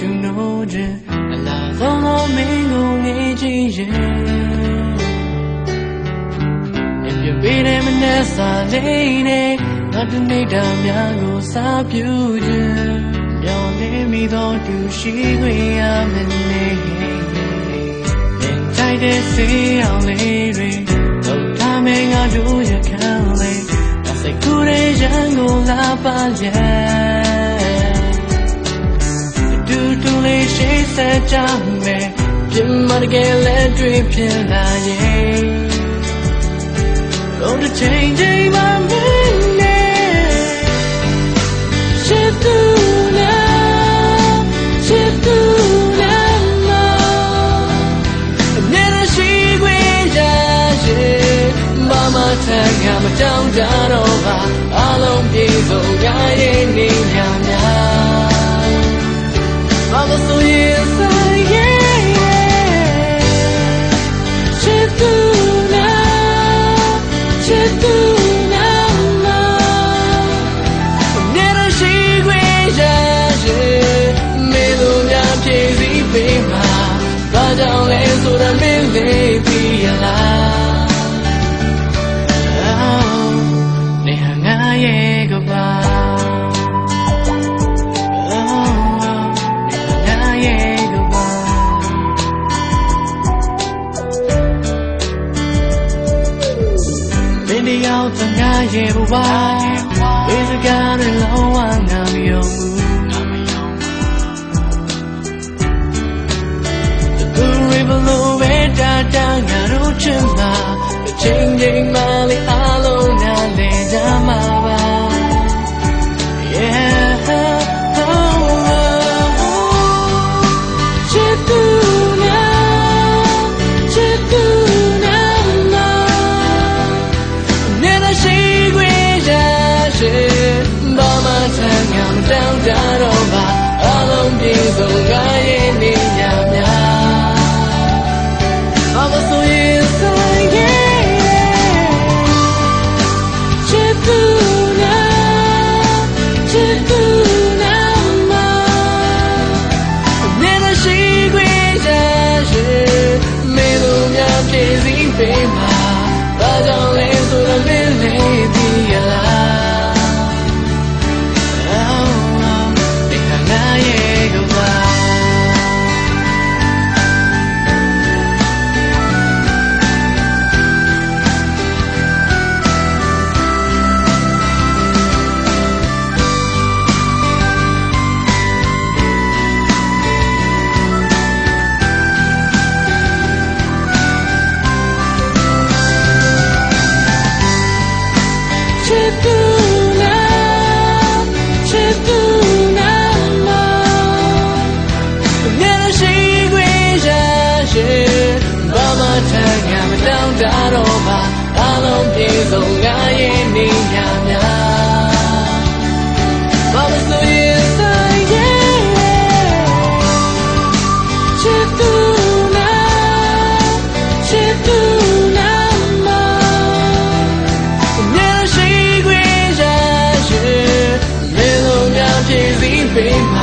တူနိုးခြင်းအလားဆုံးသောမင်းကိုငေးကြည့်ရင်အပြပေးတဲ့မနဲ့စာလေးနဲ့ငါတနေတာများကိုစားပြူခြင်းပြောင်းနေမိသောသူရှိခွင့်ရမနေတိုင်းတဲ့စေအောင်လေးတွေတော့ထားမင်းငါတို့ရခံလေးစိတ်ကူးတဲ့ရန်ကိုလာပါရဲ့ လေးရှိစကြမယ်ပြမတကယ်လက်တွေ့ဖြစ်လာရဲ့လုံးတစ်ချိန်ချိန်မှမင်းနဲ့ရှစ်သူနာရှစ်သူနာမအမြဲတမ်းရှိခွင့်ရရဲ့မမထံကမကြောက်ကြတော့ပါအလုံးပြေဆုံးရ မင်းတရားတငါရဲ့ဘဝဘေးစကားတွေလုံးဝငါမယုံဘူးသူရိဘလို့ပဲတာတာငါတို့ချင်မှာအချိန်ချင်းမှလေးအားလုံးနားလည်ကြမှာပါ Yeah oh, oh, oh. စီးပေး ထမ်းငါမတောင်းတတော့ပါအလုံးပြေဆုံးငါရဲ့နေညာများဘာမဆိုရင်ဆိုင်ရဲ့ချစ်သူနာချစ်သူနာမမျက်ရှိခွေရရှိမင်းတို့များဖြည့်စည်းပေး